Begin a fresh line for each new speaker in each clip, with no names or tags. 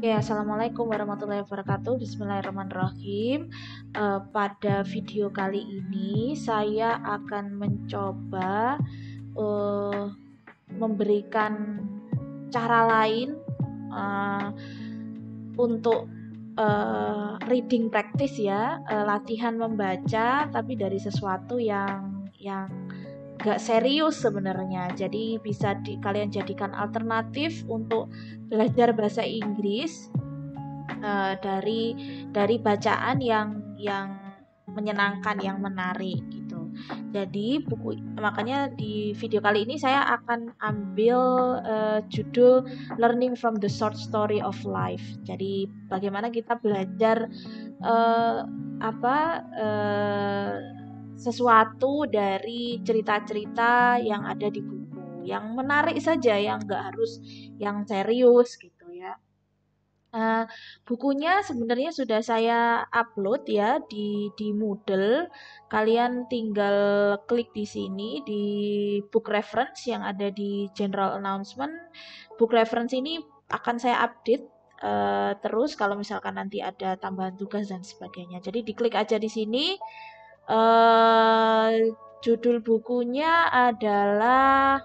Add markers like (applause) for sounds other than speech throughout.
Oke, Assalamualaikum warahmatullahi wabarakatuh. Bismillahirrahmanirrahim. Uh, pada video kali ini saya akan mencoba uh, memberikan cara lain uh, untuk uh, reading practice ya, uh, latihan membaca tapi dari sesuatu yang yang gak serius sebenarnya. Jadi bisa di, kalian jadikan alternatif untuk belajar bahasa Inggris uh, dari dari bacaan yang yang menyenangkan, yang menarik gitu. Jadi buku makanya di video kali ini saya akan ambil uh, judul Learning from the Short Story of Life. Jadi bagaimana kita belajar uh, apa uh, sesuatu dari cerita-cerita yang ada di buku yang menarik saja yang nggak harus yang serius gitu ya. Uh, bukunya sebenarnya sudah saya upload ya di di Moodle. Kalian tinggal klik di sini di book reference yang ada di general announcement. Book reference ini akan saya update uh, terus kalau misalkan nanti ada tambahan tugas dan sebagainya. Jadi diklik aja di sini uh, judul bukunya adalah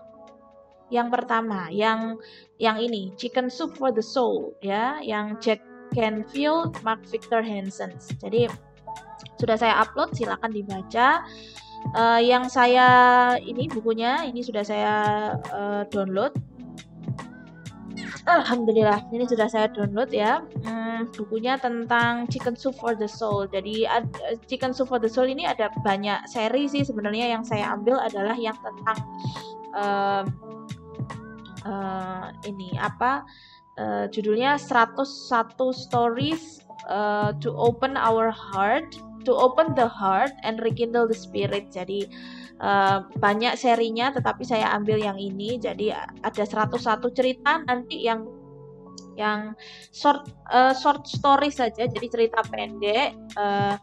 yang pertama, yang yang ini Chicken Soup for the Soul ya, yang Jack Canfield, Mark Victor Hansen. Jadi sudah saya upload, silakan dibaca. Uh, yang saya ini bukunya ini sudah saya uh, download Alhamdulillah, ini sudah saya download ya. Hmm, bukunya tentang Chicken Soup for the Soul. Jadi ad, Chicken Soup for the Soul ini ada banyak seri sih sebenarnya yang saya ambil adalah yang tentang uh, uh, ini apa uh, judulnya 101 stories uh, to open our heart, to open the heart and rekindle the spirit. Jadi uh, banyak serinya tetapi saya ambil yang ini jadi ada 101 cerita nanti yang yang short uh, short story saja jadi cerita pendek uh,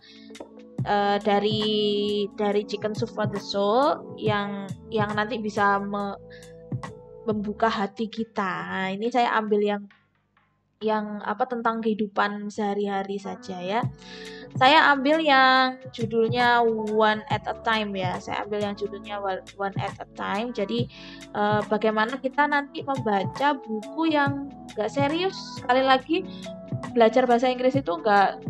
uh, dari dari Chicken Soup for the Soul yang yang nanti bisa me, membuka hati kita. Nah, ini saya ambil yang yang apa tentang kehidupan sehari-hari saja ya. Saya ambil yang judulnya One at a Time ya. Saya ambil yang judulnya One at a Time. Jadi uh, bagaimana kita nanti membaca buku yang gak serius. Sekali lagi belajar bahasa Inggris itu gak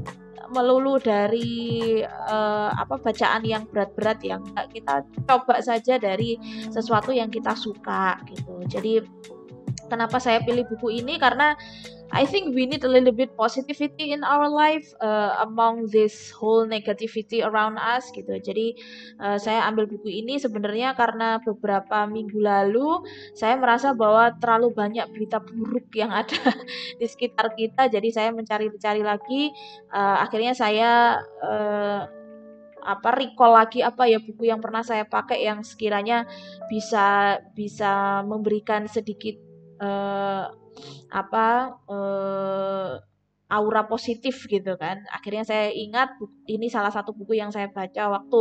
melulu dari uh, apa bacaan yang berat-berat yang kita coba saja dari sesuatu yang kita suka gitu. Jadi kenapa saya pilih buku ini karena I think we need a little bit positivity in our life uh, among this whole negativity around us gitu. Jadi uh, saya ambil buku ini sebenarnya karena beberapa minggu lalu saya merasa bahwa terlalu banyak berita buruk yang ada (laughs) di sekitar kita. Jadi saya mencari-cari lagi. Uh, akhirnya saya uh, apa recall lagi apa ya buku yang pernah saya pakai yang sekiranya bisa bisa memberikan sedikit uh, apa uh, aura positif gitu kan. Akhirnya saya ingat ini salah satu buku yang saya baca waktu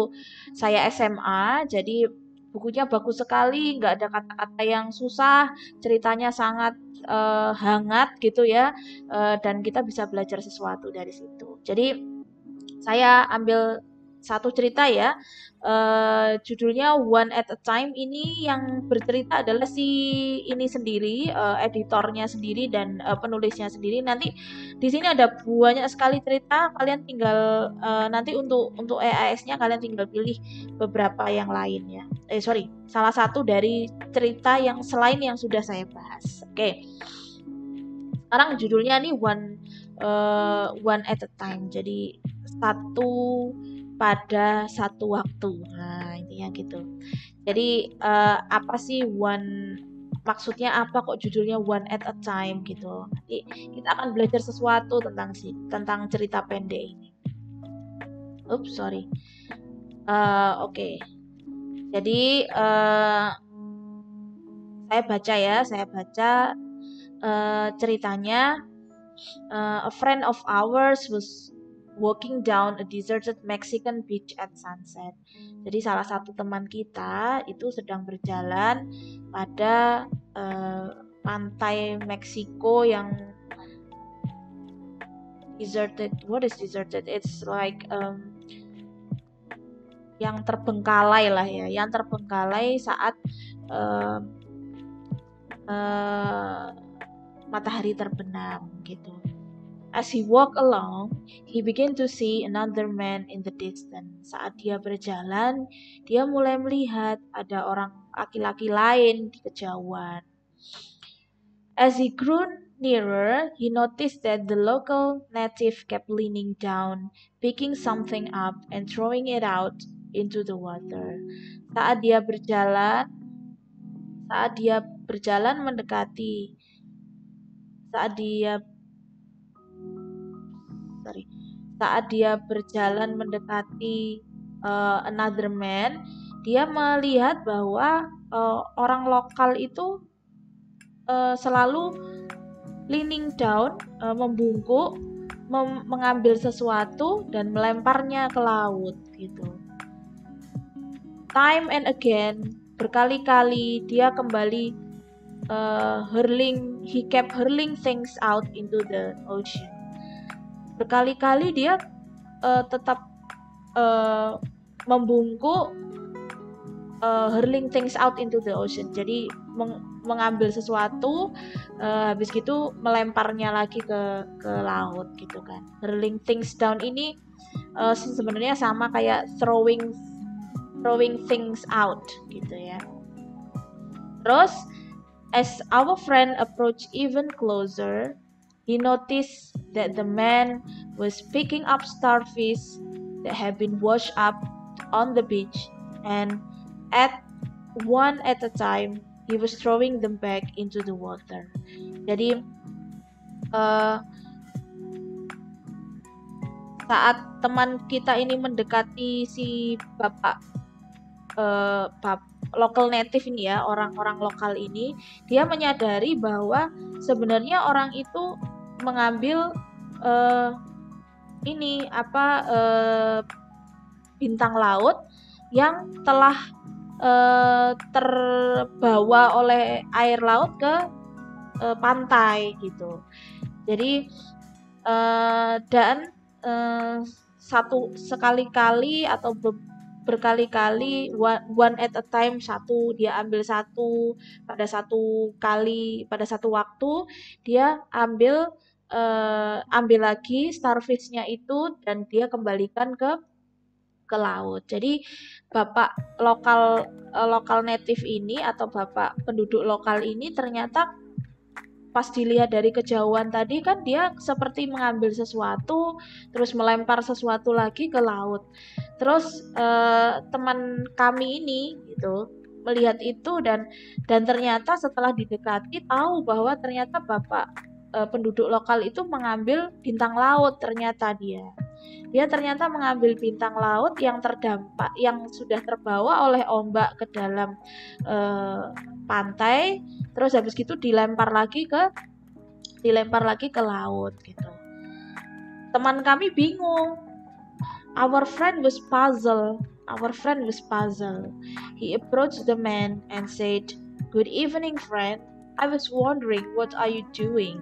saya SMA. Jadi bukunya bagus sekali, nggak ada kata-kata yang susah, ceritanya sangat uh, hangat gitu ya, uh, dan kita bisa belajar sesuatu dari situ. Jadi saya ambil satu cerita ya. Uh, judulnya One at a Time ini yang bercerita adalah si ini sendiri, uh, editornya sendiri dan uh, penulisnya sendiri. Nanti di sini ada banyak sekali cerita. Kalian tinggal uh, nanti untuk untuk EAS-nya kalian tinggal pilih beberapa yang lain ya. Eh sorry, salah satu dari cerita yang selain yang sudah saya bahas. Oke. Okay. Sekarang judulnya nih One uh, One at a Time. Jadi satu pada satu waktu. Nah, intinya gitu. Jadi uh, apa sih one maksudnya apa kok judulnya one at a time gitu. Nanti kita akan belajar sesuatu tentang si tentang cerita pendek ini. Oops, sorry. Uh, oke. Okay. Jadi uh, saya baca ya, saya baca uh, ceritanya. Uh, a friend of ours was walking down a deserted Mexican beach at sunset. Jadi salah satu teman kita itu sedang berjalan pada uh, pantai Meksiko yang deserted what is deserted it's like um, yang terbengkalai lah ya yang terbengkalai saat uh, uh, matahari terbenam gitu As he walked along, he began to see another man in the distance. Saat dia berjalan, dia mulai melihat ada orang laki-laki lain di kejauhan. As he grew nearer, he noticed that the local native kept leaning down, picking something up and throwing it out into the water. Saat dia berjalan, saat dia berjalan mendekati, saat dia sorry. Saat dia berjalan mendekati uh, another man dia melihat bahwa uh, orang lokal itu uh, selalu leaning down uh, membungkuk mem mengambil sesuatu dan melemparnya ke laut gitu. Time and again berkali-kali dia kembali uh, hurling he kept hurling things out into the ocean berkali-kali dia uh, tetap uh, membungkuk uh, hurling things out into the ocean. Jadi meng mengambil sesuatu uh, habis gitu melemparnya lagi ke ke laut gitu kan. Hurling things down ini uh, sebenarnya sama kayak throwing throwing things out gitu ya. Terus as our friend approach even closer, He noticed that the man was picking up starfish that had been washed up on the beach, and at one at a time, he was throwing them back into the water. Jadi, uh, saat teman kita ini mendekati si bapak uh, bap, local native ini ya orang-orang lokal ini dia menyadari bahwa sebenarnya orang itu mengambil uh, ini apa uh, bintang laut yang telah uh, terbawa oleh air laut ke uh, pantai gitu. Jadi uh, dan uh, satu sekali-kali atau berkali-kali one at a time satu dia ambil satu pada satu kali pada satu waktu dia ambil uh, ambil lagi starfishnya itu dan dia kembalikan ke ke laut. Jadi bapak lokal uh, lokal native ini atau bapak penduduk lokal ini ternyata pas dilihat dari kejauhan tadi kan dia seperti mengambil sesuatu terus melempar sesuatu lagi ke laut. Terus uh, teman kami ini gitu melihat itu dan dan ternyata setelah didekati tahu bahwa ternyata bapak uh, penduduk lokal itu mengambil bintang laut ternyata dia. Dia ternyata mengambil bintang laut yang terdampak yang sudah terbawa oleh ombak ke dalam uh, pantai, terus habis gitu dilempar lagi ke dilempar lagi ke laut gitu. Teman kami bingung. Our friend was puzzled. Our friend was puzzled. He approached the man and said, "Good evening, friend. I was wondering what are you doing?"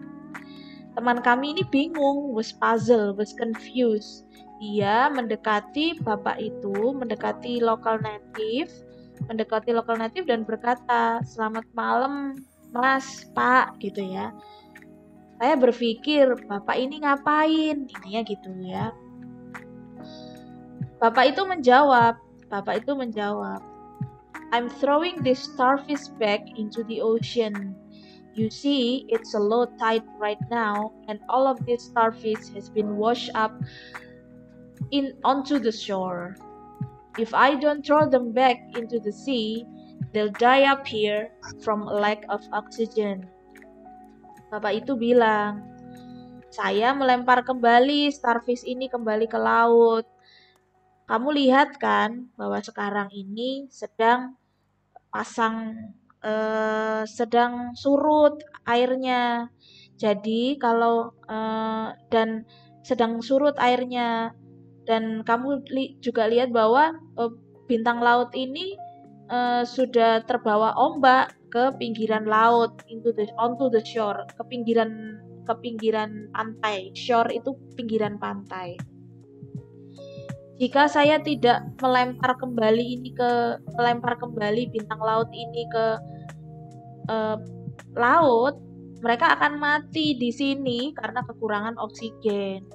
Teman kami ini bingung, was puzzle, was confused. Dia mendekati bapak itu, mendekati lokal native, mendekati lokal native dan berkata, "Selamat malam, Mas, Pak," gitu ya. Saya berpikir, "Bapak ini ngapain?" Intinya gitu ya. Bapak itu menjawab, Bapak itu menjawab, "I'm throwing this starfish back into the ocean." You see, it's a low tide right now, and all of this starfish has been washed up in onto the shore. If I don't throw them back into the sea, they'll die up here from a lack of oxygen. Bapak itu bilang, saya melempar kembali starfish ini kembali ke laut. Kamu lihat kan bahwa sekarang ini sedang pasang uh, sedang surut airnya. Jadi kalau uh, dan sedang surut airnya dan kamu li juga lihat bahwa uh, bintang laut ini uh, sudah terbawa ombak ke pinggiran laut into the onto the shore ke pinggiran ke pinggiran pantai. Shore itu pinggiran pantai. Jika saya tidak melempar kembali ini ke melempar kembali bintang laut ini ke uh, laut, mereka akan mati di sini karena kekurangan oksigen.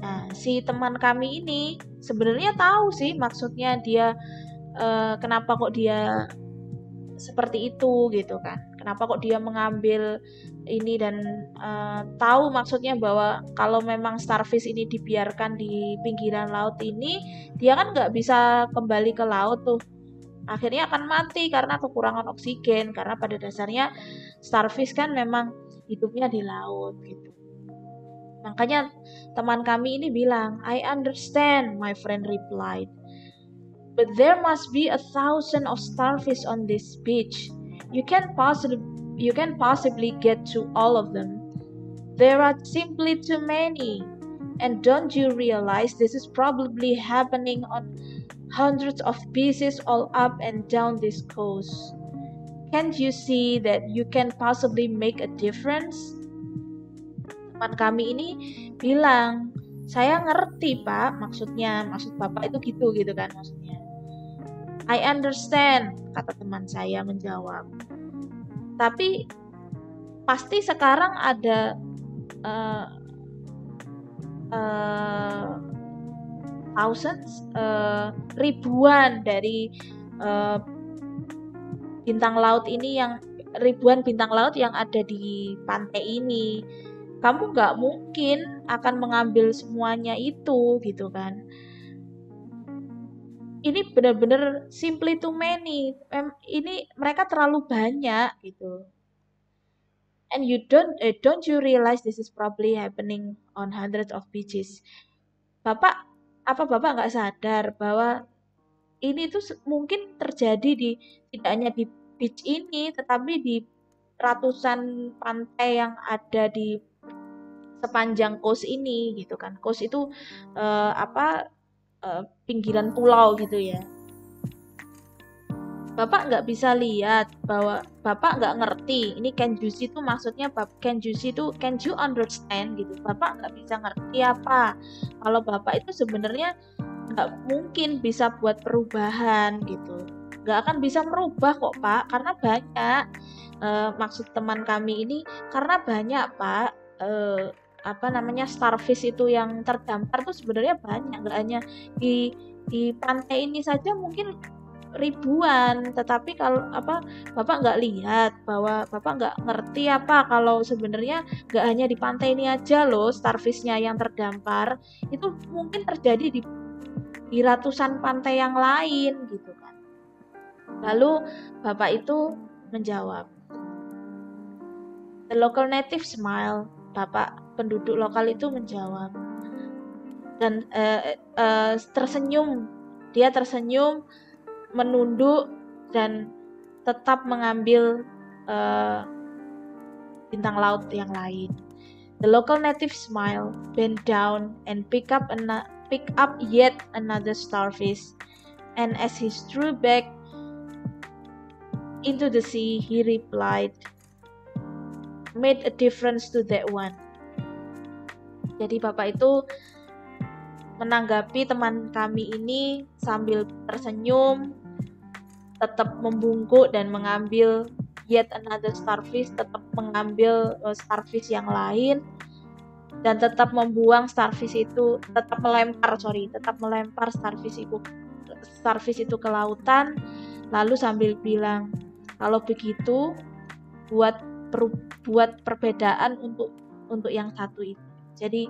Nah, si teman kami ini sebenarnya tahu sih maksudnya dia uh, kenapa kok dia seperti itu gitu kan kenapa kok dia mengambil ini dan uh, tahu maksudnya bahwa kalau memang starfish ini dibiarkan di pinggiran laut ini dia kan nggak bisa kembali ke laut tuh. Akhirnya akan mati karena kekurangan oksigen karena pada dasarnya starfish kan memang hidupnya di laut gitu. Makanya teman kami ini bilang I understand my friend replied. But there must be a thousand of starfish on this beach you can possibly you can possibly get to all of them. There are simply too many. And don't you realize this is probably happening on hundreds of pieces all up and down this coast? Can't you see that you can possibly make a difference? Teman kami ini bilang, saya ngerti pak, maksudnya, maksud bapak itu gitu gitu kan maksudnya. I understand, kata teman saya menjawab. Tapi pasti sekarang ada uh, uh, thousands, uh, ribuan dari uh, bintang laut ini yang ribuan bintang laut yang ada di pantai ini. Kamu nggak mungkin akan mengambil semuanya itu gitu kan ini benar-benar simply too many. Ini mereka terlalu banyak gitu. And you don't uh, don't you realize this is probably happening on hundreds of beaches. Bapak apa Bapak nggak sadar bahwa ini tuh mungkin terjadi di tidak hanya di beach ini tetapi di ratusan pantai yang ada di sepanjang coast ini gitu kan. Coast itu uh, apa uh, pinggiran pulau gitu ya. Bapak nggak bisa lihat bahwa Bapak nggak ngerti ini can you see itu maksudnya can you see itu can you understand gitu. Bapak nggak bisa ngerti apa. Kalau Bapak itu sebenarnya nggak mungkin bisa buat perubahan gitu. Nggak akan bisa merubah kok Pak karena banyak uh, maksud teman kami ini karena banyak Pak uh, apa namanya starfish itu yang terdampar tuh sebenarnya banyak. Nggak hanya di di pantai ini saja mungkin ribuan tetapi kalau apa bapak nggak lihat bahwa bapak nggak ngerti apa kalau sebenarnya nggak hanya di pantai ini aja loh starfishnya yang terdampar itu mungkin terjadi di di ratusan pantai yang lain gitu kan. Lalu bapak itu menjawab the local native smile bapak penduduk lokal itu menjawab. Dan uh, uh, tersenyum. Dia tersenyum menunduk dan tetap mengambil uh, bintang laut yang lain. The local native smile bend down and pick up an pick up yet another starfish. And as he threw back into the sea he replied made a difference to that one jadi Bapak itu menanggapi teman kami ini sambil tersenyum, tetap membungkuk dan mengambil yet another starfish, tetap mengambil uh, starfish yang lain dan tetap membuang starfish itu, tetap melempar sorry, tetap melempar starfish itu starfish itu ke lautan, lalu sambil bilang kalau begitu buat per, buat perbedaan untuk untuk yang satu itu. Jadi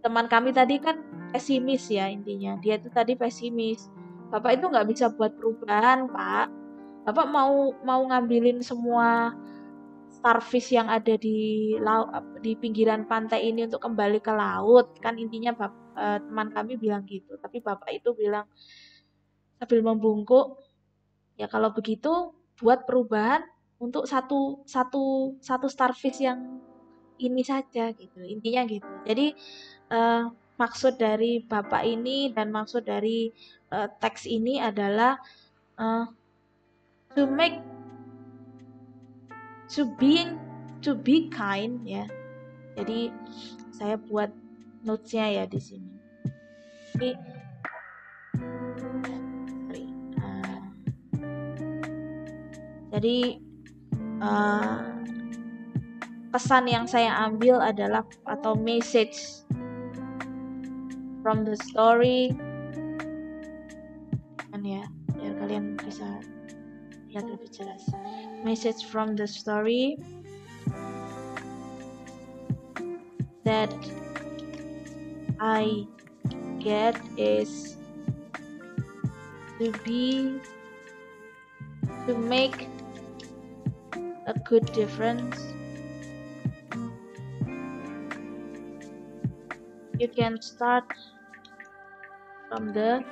teman kami tadi kan pesimis ya intinya. Dia itu tadi pesimis. Bapak itu nggak bisa buat perubahan, Pak. Bapak mau mau ngambilin semua starfish yang ada di laut di pinggiran pantai ini untuk kembali ke laut kan intinya bap, eh, teman kami bilang gitu tapi bapak itu bilang sambil membungkuk ya kalau begitu buat perubahan untuk satu satu satu starfish yang ini saja gitu intinya gitu jadi uh, maksud dari bapak ini dan maksud dari uh, teks ini adalah uh, to make to being to be kind ya. Jadi saya buat notes-nya ya di sini. Uh, jadi uh, pesan yang saya ambil adalah atau message from the story. Kan ya biar kalian bisa lihat lebih jelas. Message from the story that I get is to be to make a good difference you can start from the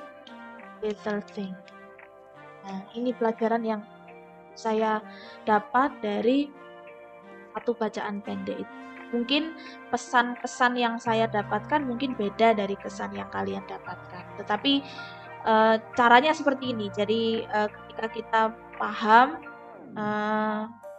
little thing. Nah, ini pelajaran yang saya dapat dari satu bacaan pendek itu. Mungkin pesan-pesan yang saya dapatkan mungkin beda dari kesan yang kalian dapatkan. Tetapi e, caranya seperti ini. Jadi e, ketika kita paham e,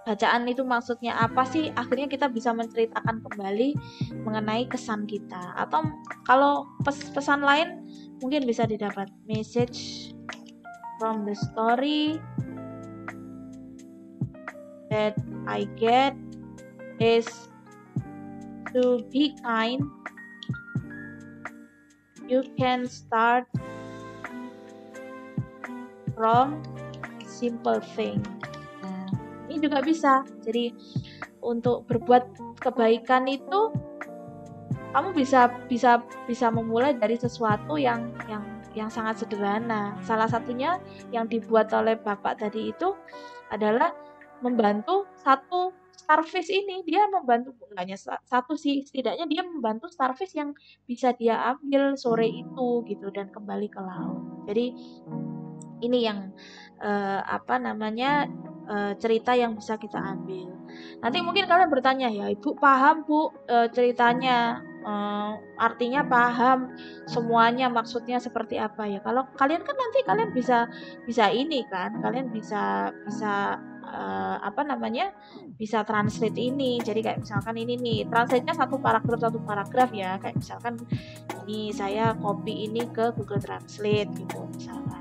bacaan itu maksudnya apa sih, akhirnya kita bisa menceritakan kembali mengenai kesan kita. Atau kalau pes pesan lain mungkin bisa didapat message from the story that I get is to be kind. You can start from simple thing. Juga bisa. Jadi untuk berbuat kebaikan itu kamu bisa bisa bisa memulai dari sesuatu yang yang yang sangat sederhana. Salah satunya yang dibuat oleh Bapak tadi itu adalah membantu satu starfish ini dia membantu hanya satu sih setidaknya dia membantu starfish yang bisa dia ambil sore itu gitu dan kembali ke laut. Jadi ini yang uh, apa namanya uh, cerita yang bisa kita ambil. Nanti mungkin kalian bertanya ya, Ibu paham Bu uh, ceritanya? Uh, artinya paham semuanya maksudnya seperti apa ya? Kalau kalian kan nanti kalian bisa bisa ini kan kalian bisa bisa uh, apa namanya bisa translate ini. Jadi kayak misalkan ini nih translate-nya satu paragraf satu paragraf ya. Kayak misalkan ini saya copy ini ke Google Translate gitu misalkan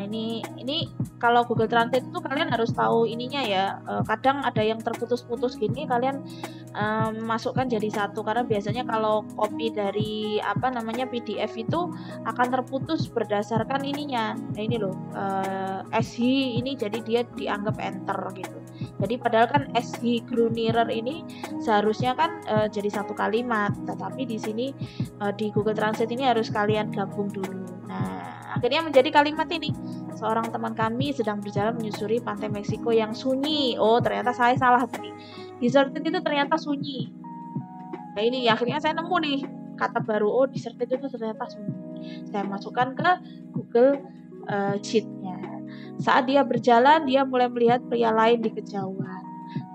nah ini ini kalau Google Translate itu kalian harus tahu ininya ya. Uh, kadang ada yang terputus-putus gini kalian um, masukkan jadi satu karena biasanya kalau copy dari apa namanya PDF itu akan terputus berdasarkan ininya. Nah ini loh uh, eh, SH ini jadi dia dianggap enter gitu. Jadi padahal kan SH Grunirer ini seharusnya kan uh, jadi satu kalimat, tetapi di sini uh, di Google Translate ini harus kalian gabung dulu. Akhirnya menjadi kalimat ini seorang teman kami sedang berjalan menyusuri pantai Meksiko yang sunyi. Oh, ternyata saya salah tadi. Deserted itu ternyata sunyi. Nah ini akhirnya saya nemu nih kata baru. Oh, deserted itu ternyata sunyi. Saya masukkan ke Google uh, Sheet-nya. Saat dia berjalan, dia mulai melihat pria lain di kejauhan.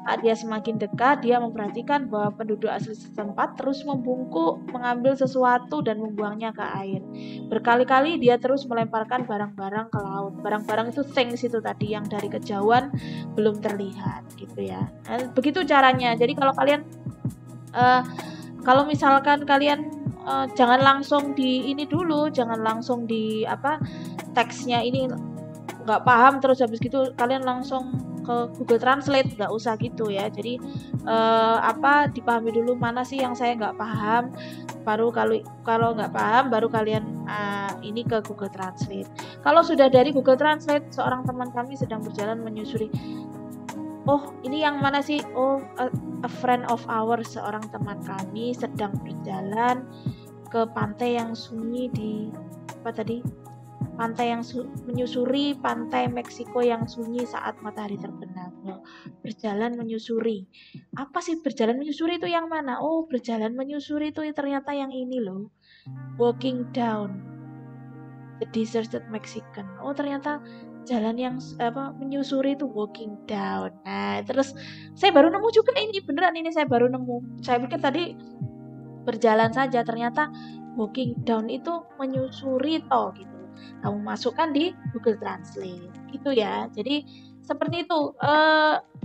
Saat dia semakin dekat, dia memperhatikan bahwa penduduk asli setempat terus membungkuk, mengambil sesuatu dan membuangnya ke air. Berkali-kali dia terus melemparkan barang-barang ke laut. Barang-barang itu things itu tadi yang dari kejauhan belum terlihat gitu ya. Nah, begitu caranya. Jadi kalau kalian uh, kalau misalkan kalian uh, jangan langsung di ini dulu, jangan langsung di apa teksnya ini nggak paham terus habis gitu kalian langsung ke Google Translate nggak usah gitu ya. Jadi uh, apa dipahami dulu mana sih yang saya nggak paham baru kalau kalau nggak paham baru kalian uh, ini ke Google Translate. Kalau sudah dari Google Translate seorang teman kami sedang berjalan menyusuri oh ini yang mana sih? Oh a, a friend of ours seorang teman kami sedang berjalan ke pantai yang sunyi di apa tadi pantai yang menyusuri pantai Meksiko yang sunyi saat matahari terbenam. Berjalan menyusuri. Apa sih berjalan menyusuri itu yang mana? Oh, berjalan menyusuri itu ternyata yang ini loh. Walking down the deserted Mexican. Oh, ternyata jalan yang apa menyusuri itu walking down. Nah, terus saya baru nemu juga ini beneran ini saya baru nemu. Saya pikir tadi berjalan saja ternyata walking down itu menyusuri toh gitu kamu masukkan di Google Translate. Gitu ya. Jadi seperti itu.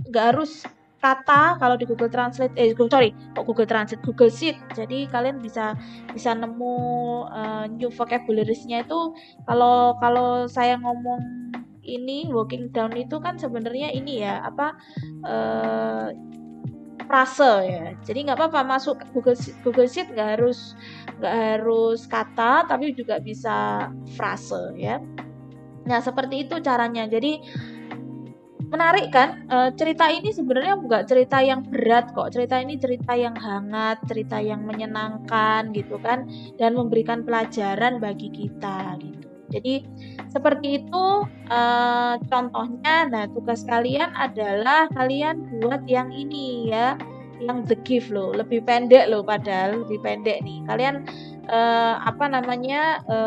Nggak uh, harus kata kalau di Google Translate eh sorry kok Google Translate? Google Sheet. Jadi kalian bisa bisa nemu uh, new vocabularies-nya itu. Kalau kalau saya ngomong ini walking down itu kan sebenarnya ini ya apa uh, frase ya. Jadi nggak apa-apa masuk Google Google Sheet nggak harus nggak harus kata tapi juga bisa frase ya. Nah seperti itu caranya. Jadi menarik kan? E, cerita ini sebenarnya bukan cerita yang berat kok. Cerita ini cerita yang hangat cerita yang menyenangkan gitu kan? Dan memberikan pelajaran bagi kita gitu jadi seperti itu e, contohnya. Nah tugas kalian adalah kalian buat yang ini ya yang the gift loh lebih pendek loh padahal lebih pendek nih. Kalian e, apa namanya e,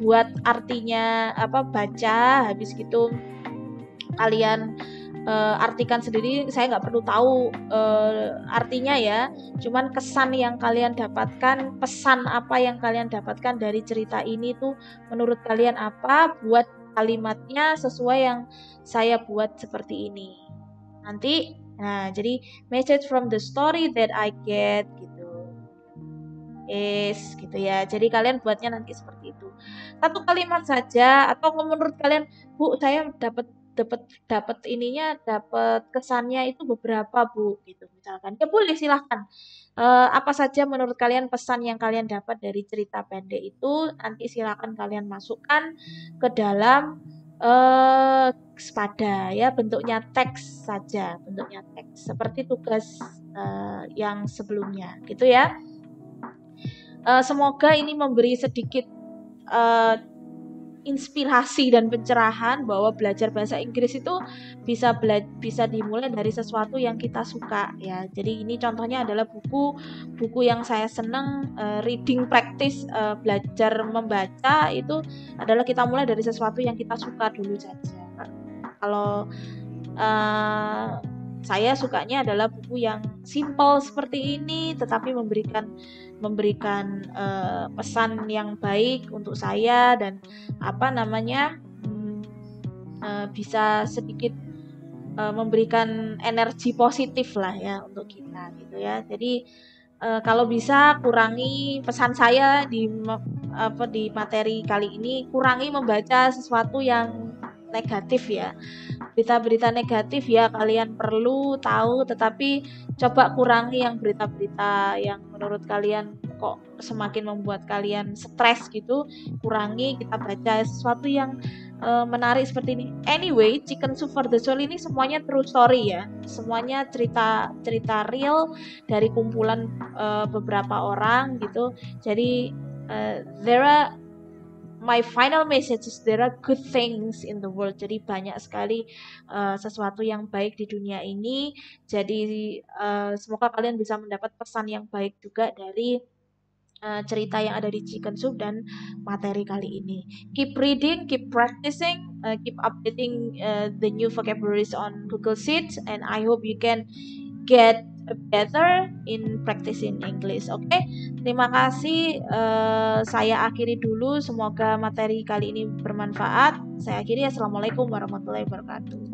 buat artinya apa baca habis gitu kalian uh, artikan sendiri saya nggak perlu tahu uh, artinya ya. Cuman kesan yang kalian dapatkan pesan apa yang kalian dapatkan dari cerita ini tuh menurut kalian apa? Buat kalimatnya sesuai yang saya buat seperti ini. Nanti nah jadi message from the story that I get gitu. Is gitu ya. Jadi kalian buatnya nanti seperti itu. Satu kalimat saja atau menurut kalian bu saya dapat dapat dapat ininya dapat kesannya itu beberapa bu gitu misalkan. Ya boleh silahkan. Uh, apa saja menurut kalian pesan yang kalian dapat dari cerita pendek itu nanti silahkan kalian masukkan ke dalam uh, sepada ya bentuknya teks saja bentuknya teks. Seperti tugas uh, yang sebelumnya gitu ya. Uh, semoga ini memberi sedikit uh, inspirasi dan pencerahan bahwa belajar bahasa Inggris itu bisa bela bisa dimulai dari sesuatu yang kita suka ya. Jadi ini contohnya adalah buku buku yang saya senang uh, reading practice uh, belajar membaca itu adalah kita mulai dari sesuatu yang kita suka dulu saja. Kalau uh, saya sukanya adalah buku yang simple seperti ini tetapi memberikan memberikan uh, pesan yang baik untuk saya dan apa namanya uh, bisa sedikit uh, memberikan energi positif lah ya untuk kita gitu ya. Jadi uh, kalau bisa kurangi pesan saya di apa di materi kali ini kurangi membaca sesuatu yang negatif ya berita-berita negatif ya kalian perlu tahu tetapi coba kurangi yang berita-berita yang menurut kalian kok semakin membuat kalian stres gitu. Kurangi kita baca sesuatu yang uh, menarik seperti ini. Anyway Chicken Soup for the Soul ini semuanya true story ya. Semuanya cerita cerita real dari kumpulan uh, beberapa orang gitu. Jadi uh, there are my final message is there are good things in the world. Jadi banyak sekali uh, sesuatu yang baik di dunia ini. Jadi uh, semoga kalian bisa mendapat pesan yang baik juga dari uh, cerita yang ada di Chicken Soup dan materi kali ini. Keep reading, keep practicing, uh, keep updating uh, the new vocabularies on Google Sheets, and I hope you can get better in practicing English. Oke, okay? terima kasih. Uh, saya akhiri dulu. Semoga materi kali ini bermanfaat. Saya akhiri. Assalamualaikum warahmatullahi wabarakatuh.